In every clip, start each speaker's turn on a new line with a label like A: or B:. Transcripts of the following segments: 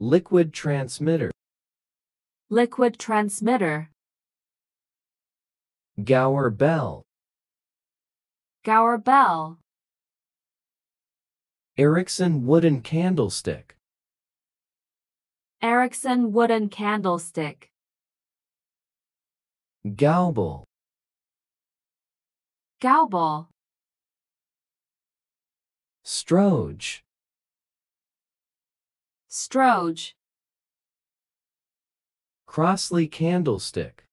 A: Liquid transmitter.
B: liquid transmitter,
A: Gower bell.
B: Gower bell,
A: Ericsson wooden candlestick.
B: Ericsson wooden candlestick,
A: Gaubel.
B: Gaubel,
A: Strowger.
B: Strowger,
A: Crossley candlestick.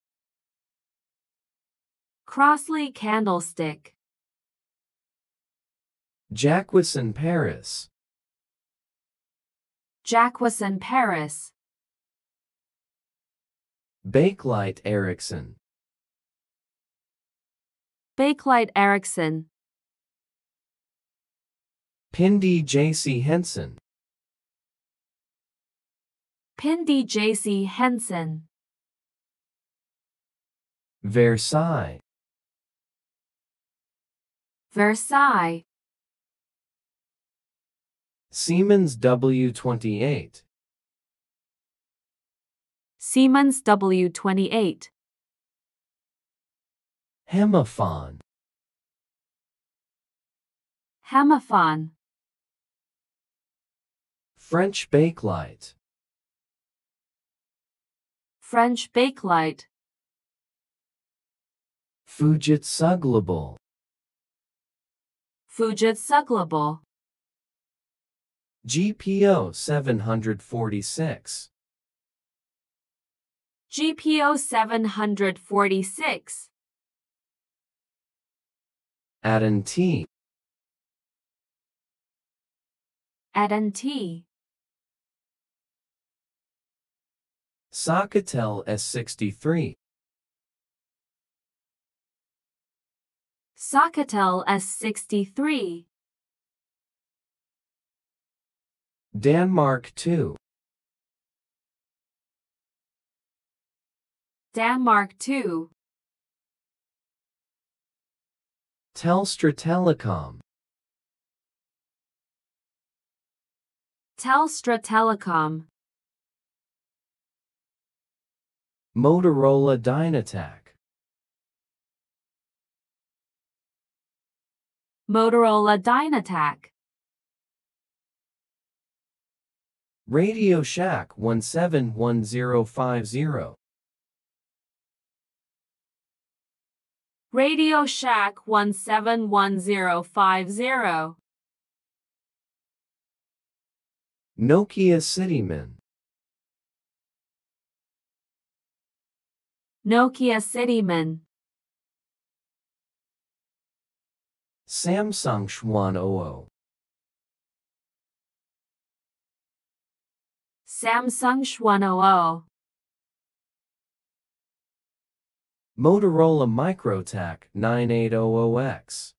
B: Crossley candlestick,
A: Jacqueson Paris.
B: Jacqueson Paris,
A: Bakelite Ericsson.
B: Bakelite Ericsson,
A: Pindy J.C. Henson.
B: Pindy J.C. Henson,
A: Versailles.
B: Versailles,
A: Siemens W28.
B: Siemens W28,
A: Hemaphon.
B: Hemaphon,
A: French Bakelite.
B: French Bakelite,
A: Fujitsu Global.
B: Fujitsu Global,
A: GPO 746.
B: GPO 746,
A: Aden T.
B: T,
A: Socotel S63.
B: Socotel S63,
A: Danmark 2.
B: Danmark 2,
A: Telstra Telecom.
B: Telstra Telecom,
A: Motorola Dynatac.
B: Motorola Dynatac,
A: Radio Shack 171050.
B: Radio Shack 171050,
A: Nokia Cityman.
B: Nokia Cityman,
A: Samsung Schwan 00.
B: Samsung Schwanoo,
A: Motorola Microtac 9800X.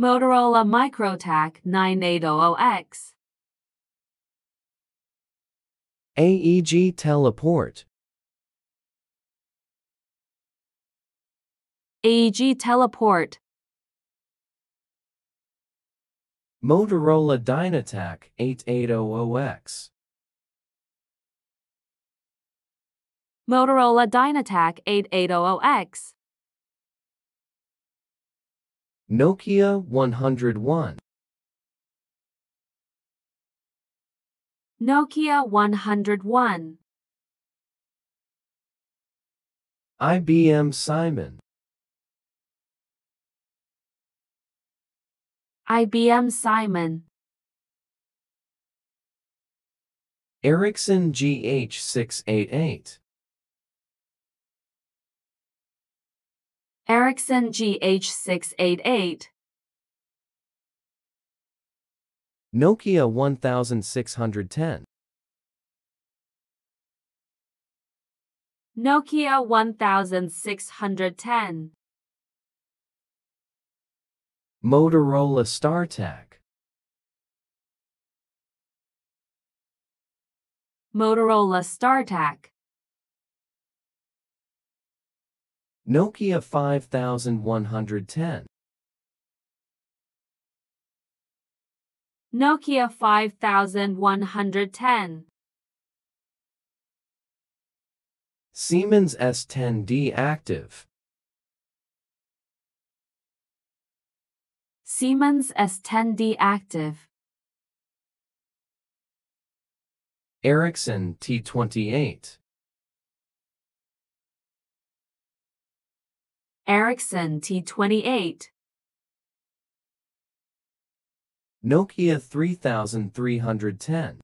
B: Motorola Microtac 9800X,
A: AEG Teleport.
B: AEG Teleport,
A: Motorola Dynatac 8800X.
B: Motorola Dynatac 8800X,
A: Nokia 101.
B: Nokia 101,
A: IBM Simon.
B: IBM Simon,
A: Ericsson GH688.
B: Ericsson GH688,
A: Nokia 1610.
B: Nokia 1610,
A: Motorola StarTAC.
B: Motorola StarTAC,
A: Nokia 5110.
B: Nokia 5110.
A: Siemens S10D Active.
B: Siemens S10D Active.
A: Ericsson T28.
B: Ericsson T28.
A: Nokia 3310.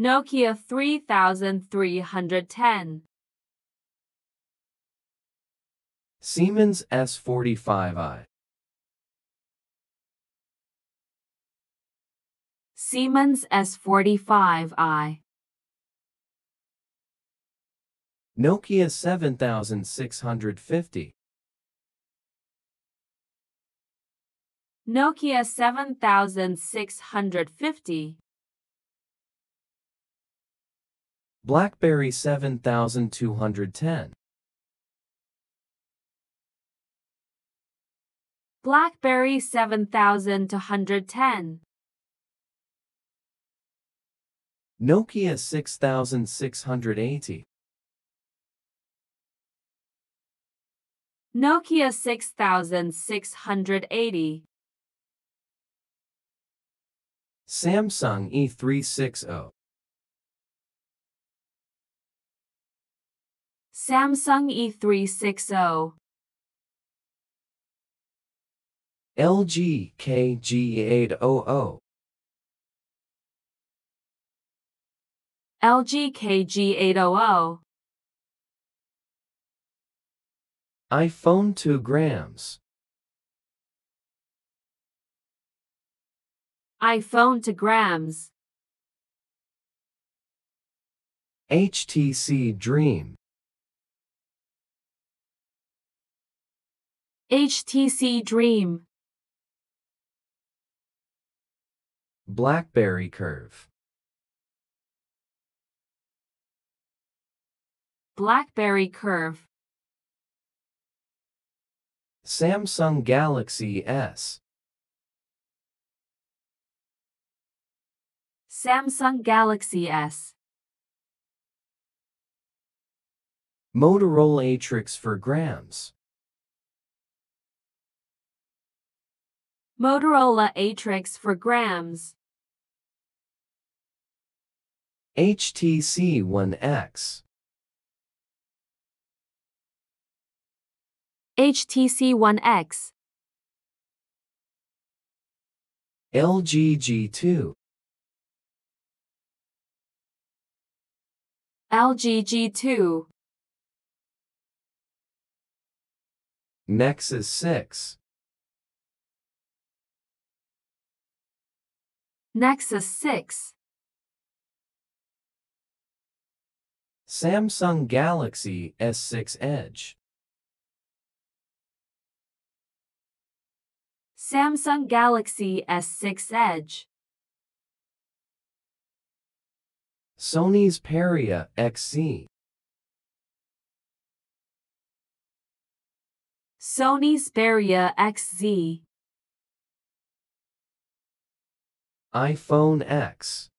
B: Nokia 3310.
A: Siemens S45i.
B: Siemens S45i.
A: Nokia 7650.
B: Nokia 7650.
A: BlackBerry 7210.
B: BlackBerry 7210.
A: Nokia 6680.
B: Nokia 6680.
A: Samsung E E360.
B: Samsung E E360.
A: LG KG800.
B: LG KG800.
A: iPhone 2 grams.
B: iPhone to grams.
A: HTC Dream.
B: HTC Dream.
A: BlackBerry Curve.
B: BlackBerry Curve.
A: Samsung Galaxy S.
B: Samsung Galaxy S.
A: Motorola Atrix for grams.
B: Motorola Atrix for grams.
A: HTC One X.
B: HTC One X.
A: LG G2.
B: LG G2.
A: Nexus 6.
B: Nexus 6.
A: Samsung Galaxy S6 Edge.
B: Samsung Galaxy S6 Edge.
A: Sony's Xperia XZ.
B: Sony's Xperia XZ.
A: iPhone X.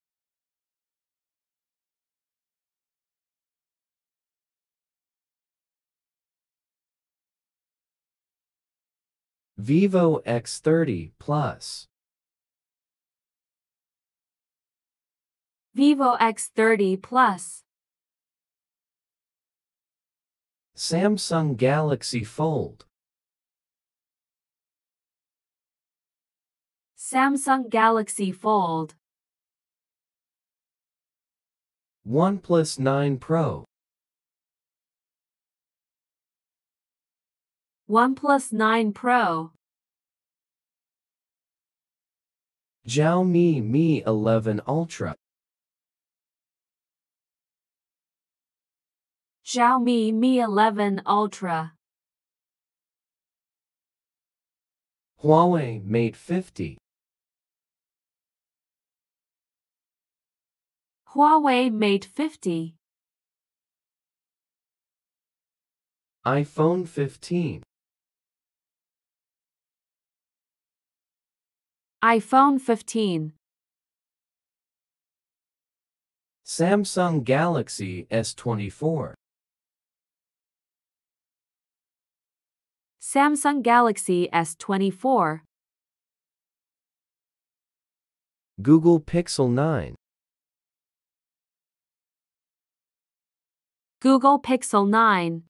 A: Vivo X30 Plus.
B: Vivo X30 Plus.
A: Samsung Galaxy Fold.
B: Samsung Galaxy Fold.
A: OnePlus 9 Pro.
B: OnePlus 9 Pro.
A: Xiaomi Mi 11 Ultra.
B: Xiaomi Mi 11 Ultra.
A: Huawei Mate 50.
B: Huawei Mate 50.
A: iPhone 15.
B: iPhone 15,
A: Samsung Galaxy S24.
B: Samsung Galaxy S24,
A: Google Pixel 9.
B: Google Pixel 9,